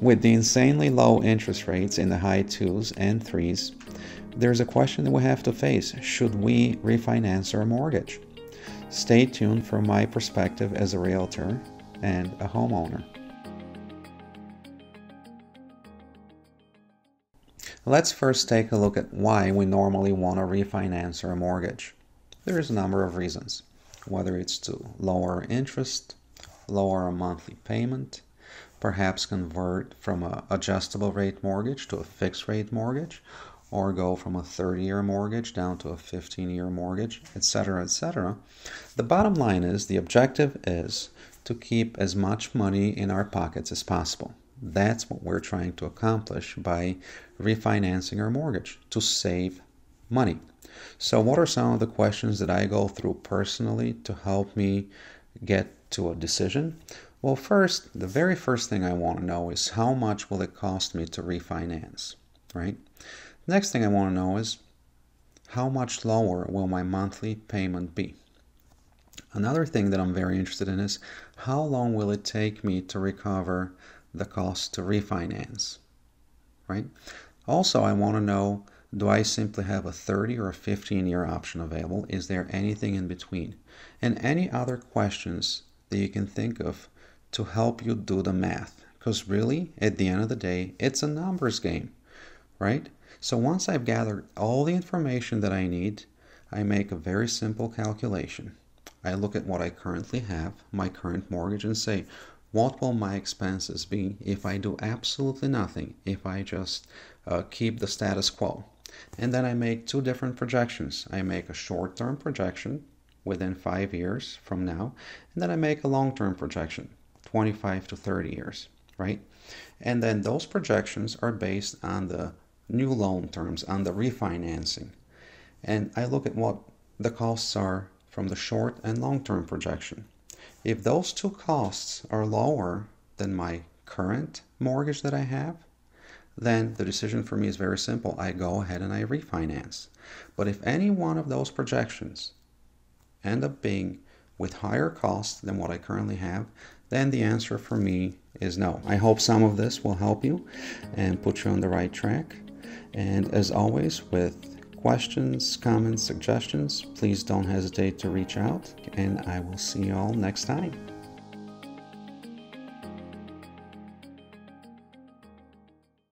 With the insanely low interest rates in the high twos and threes, there's a question that we have to face should we refinance our mortgage? Stay tuned for my perspective as a realtor and a homeowner. Let's first take a look at why we normally want to refinance our mortgage. There's a number of reasons, whether it's to lower interest, lower a monthly payment, perhaps convert from an adjustable rate mortgage to a fixed rate mortgage, or go from a 30 year mortgage down to a 15 year mortgage, etc., etc. The bottom line is the objective is to keep as much money in our pockets as possible. That's what we're trying to accomplish by refinancing our mortgage to save money. So, what are some of the questions that I go through personally to help me get to a decision? Well, first, the very first thing I want to know is how much will it cost me to refinance, right? Next thing I want to know is how much lower will my monthly payment be? Another thing that I'm very interested in is how long will it take me to recover the cost to refinance, right? Also, I want to know do I simply have a 30 or a 15 year option available? Is there anything in between? And any other questions that you can think of to help you do the math. Because really, at the end of the day, it's a numbers game, right? So once I've gathered all the information that I need, I make a very simple calculation. I look at what I currently have, my current mortgage, and say, what will my expenses be if I do absolutely nothing, if I just uh, keep the status quo? And then I make two different projections. I make a short term projection within five years from now, and then I make a long term projection, 25 to 30 years, right? And then those projections are based on the new loan terms, on the refinancing. And I look at what the costs are from the short and long term projection. If those two costs are lower than my current mortgage that I have, then the decision for me is very simple. I go ahead and I refinance. But if any one of those projections end up being with higher costs than what I currently have, then the answer for me is no. I hope some of this will help you and put you on the right track. And as always, with questions, comments, suggestions, please don't hesitate to reach out, and I will see you all next time.